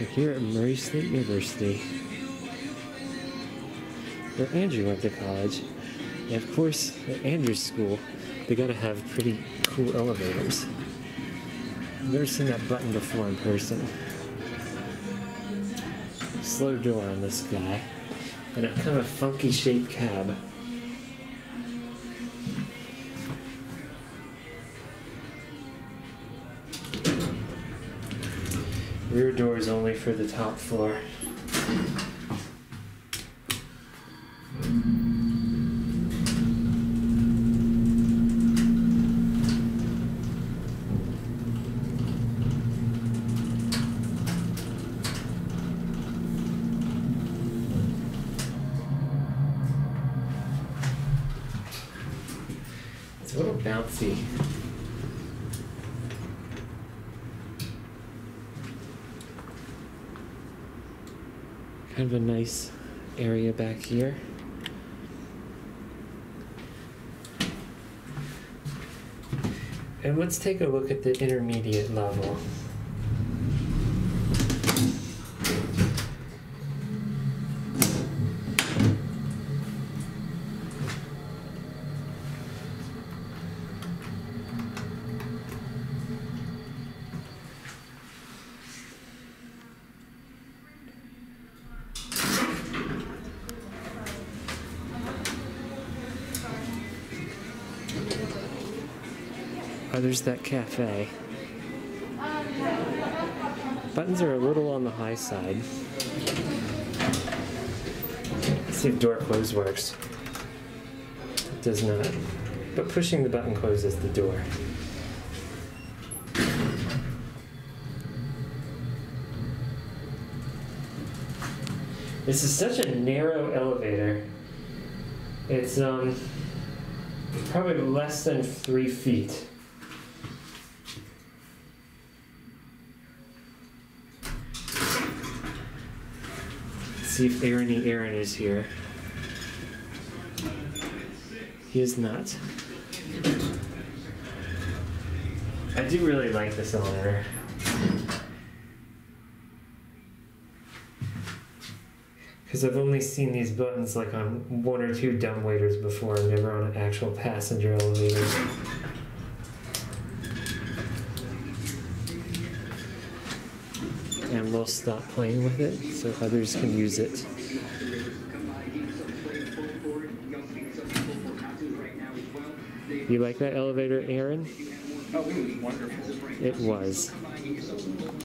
We're here at Murray State University, where Andrew went to college. And of course, at Andrew's school, they gotta have pretty cool elevators. I've never seen that button before in person. Slow door on this guy, and a kind of funky shaped cab. Rear doors only for the top floor. It's a little bouncy. Kind of a nice area back here. And let's take a look at the intermediate level. Oh, there's that cafe. Buttons are a little on the high side. Let's see if door close works. It does not. But pushing the button closes the door. This is such a narrow elevator. It's um probably less than three feet. See if Aaron Aaron is here. He is not. I do really like this elevator. Because I've only seen these buttons like on one or two dumb waiters before, never on an actual passenger elevator. And we'll stop playing with it so others can use it. You like that elevator, Aaron? Oh, it was wonderful. It was.